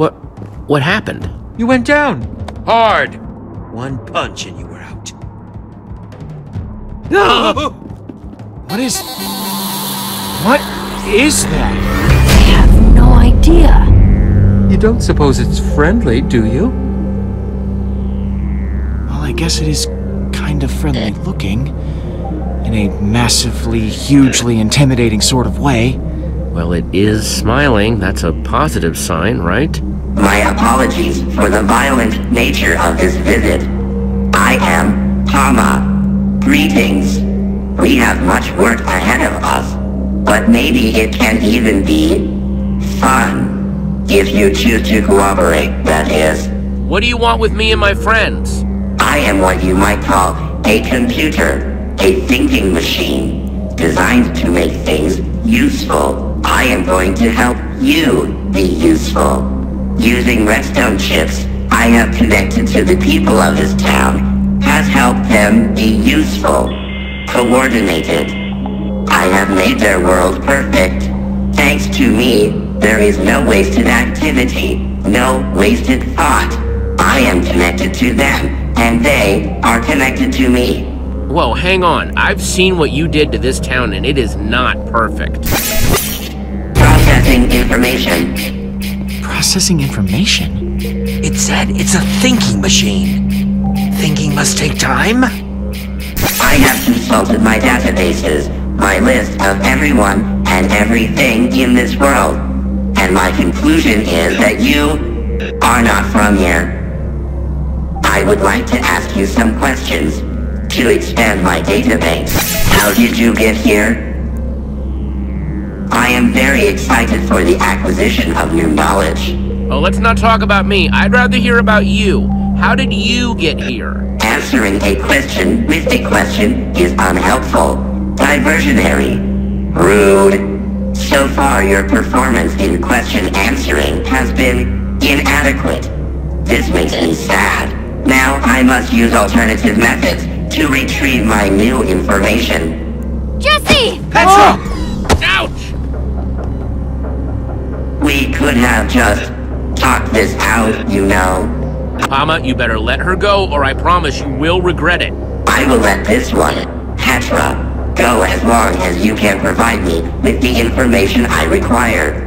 What what happened? You went down. Hard. One punch and you were out. No! What is. What is that? I have no idea. You don't suppose it's friendly, do you? Well, I guess it is kind of friendly looking. In a massively, hugely intimidating sort of way. Well, it is smiling. That's a positive sign, right? My apologies for the violent nature of this visit. I am PAMA. Greetings. We have much work ahead of us, but maybe it can even be fun. If you choose to cooperate, that is. What do you want with me and my friends? I am what you might call a computer, a thinking machine, designed to make things useful. I am going to help you be useful. Using redstone chips, I have connected to the people of this town, has helped them be useful, coordinated. I have made their world perfect. Thanks to me, there is no wasted activity, no wasted thought. I am connected to them, and they are connected to me. Whoa, hang on. I've seen what you did to this town and it is not perfect. Processing information. Processing information? It said it's a thinking machine. Thinking must take time? I have consulted my databases, my list of everyone and everything in this world, and my conclusion is that you are not from here. I would like to ask you some questions to expand my database. How did you get here? I am very excited for the acquisition of new knowledge. Oh, let's not talk about me. I'd rather hear about you. How did you get here? Answering a question with a question is unhelpful, diversionary, rude. So far, your performance in question answering has been inadequate. This makes me sad. Now I must use alternative methods to retrieve my new information. Jesse! Petra! Ouch! We could have just talked this out, you know. PAMA, you better let her go or I promise you will regret it. I will let this one, Petra, go as long as you can provide me with the information I require.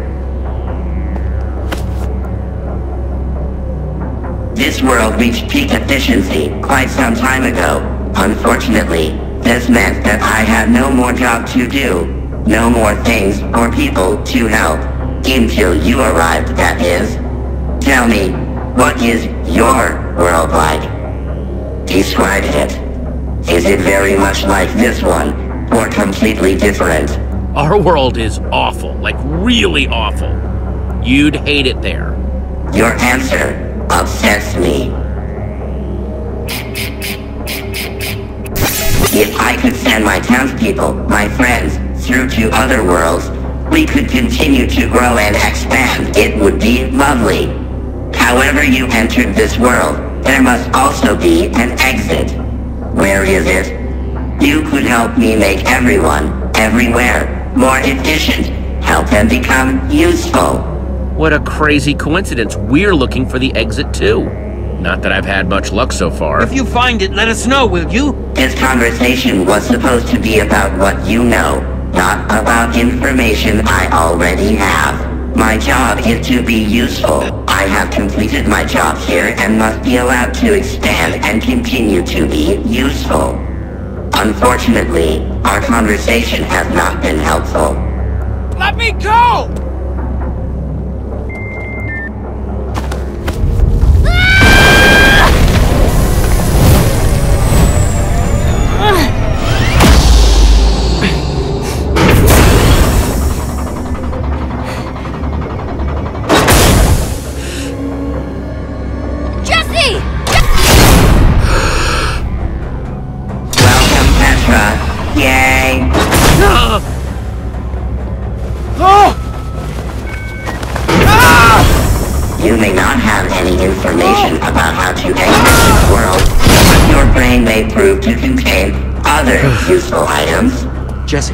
This world reached peak efficiency quite some time ago. Unfortunately, this meant that I had no more job to do, no more things or people to help. Until you arrived, that is. Tell me, what is your world like? Describe it. Is it very much like this one, or completely different? Our world is awful, like really awful. You'd hate it there. Your answer upsets me. If I could send my townspeople, my friends, through to other worlds, we could continue to grow and expand. It would be lovely. However you entered this world, there must also be an exit. Where is it? You could help me make everyone, everywhere, more efficient. Help them become useful. What a crazy coincidence. We're looking for the exit too. Not that I've had much luck so far. If you find it, let us know, will you? This conversation was supposed to be about what you know, not about information I already have. My job is to be useful. I have completed my job here and must be allowed to expand and continue to be useful. Unfortunately, our conversation has not been helpful. You may not have any information about how to exit this world, but your brain may prove to contain other useful items. Jesse,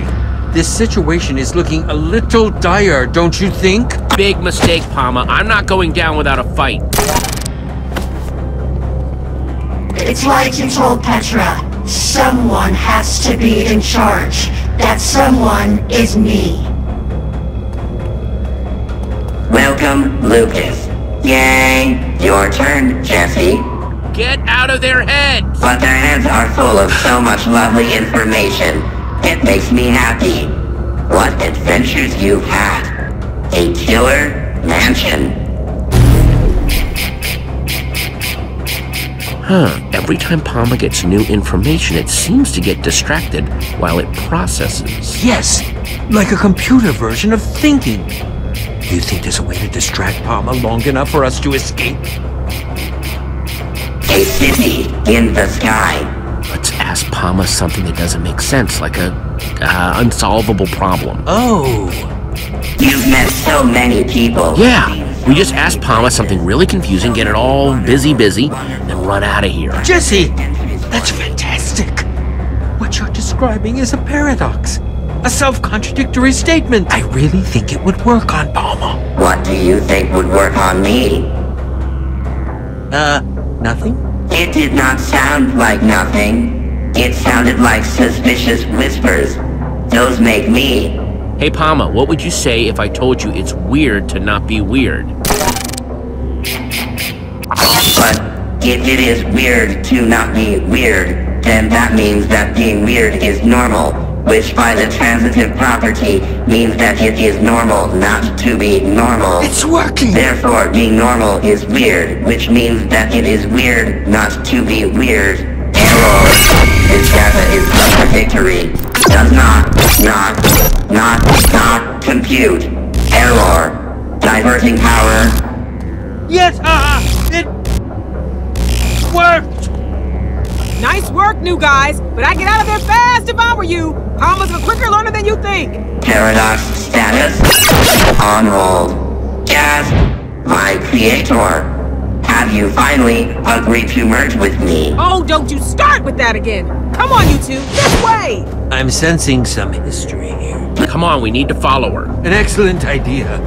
This situation is looking a little dire, don't you think? Big mistake, PAMA. I'm not going down without a fight. It's like you told Petra. Someone has to be in charge. That someone is me. Welcome, Lucas. Yay! Your turn, Jesse. Get out of their heads! But their heads are full of so much lovely information. It makes me happy. What adventures you've had. A killer mansion. Huh. Every time PAMA gets new information, it seems to get distracted while it processes. Yes, like a computer version of thinking. Do you think there's a way to distract PAMA long enough for us to escape? A city in the sky. Let's ask PAMA something that doesn't make sense, like a uh, unsolvable problem. Oh, You've met so many people. Yeah, we just ask PAMA something really confusing, get it all busy, busy, then run out of here. Jesse! That's fantastic! What you're describing is a paradox. A self-contradictory statement. I really think it would work on PAMA. What do you think would work on me? Uh, nothing? It did not sound like nothing. It sounded like suspicious whispers. Those make me. Hey PAMA, what would you say if I told you it's weird to not be weird? But if it is weird to not be weird, then that means that being weird is normal, which by the transitive property means that it is normal not to be normal. It's working! Therefore, being normal is weird, which means that it is weird not to be weird. Error. This data is contradictory. Does not, not, not, not compute. Error. Diverting power. Yes! Ah! it worked! Nice work, new guys, but I'd get out of there fast if I were you. PAMA's a quicker learner than you think. Paradox status. On hold. Gasp. My creator. Have you finally agreed to merge with me? Oh, don't you start with that again. Come on, you two, this way. I'm sensing some history here. Come on, we need to follow her. An excellent idea.